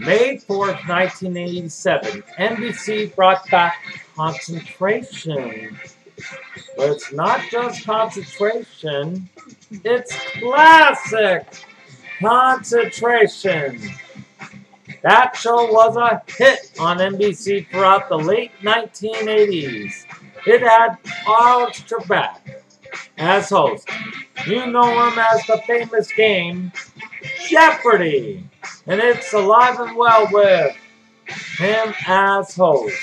May 4th, 1987, NBC brought back concentration. But it's not just concentration, it's classic concentration. That show was a hit on NBC throughout the late 1980s. It had Alex Trebek as host. You know him as the famous game Jeopardy! And it's alive and well with him as host.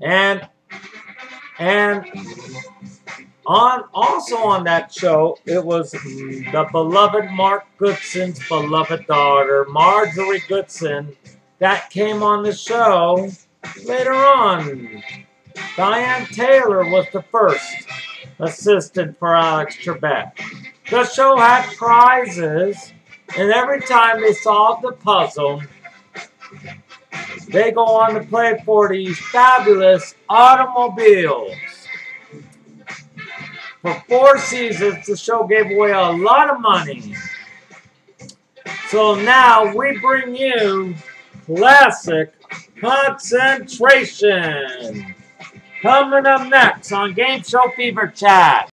And and on also on that show, it was the beloved Mark Goodson's beloved daughter, Marjorie Goodson, that came on the show later on. Diane Taylor was the first assistant for Alex Trebek. The show had prizes, and every time they solved a puzzle, they go on to play for these fabulous automobiles. For four seasons, the show gave away a lot of money. So now we bring you classic concentration. Coming up next on Game Show Fever Chat.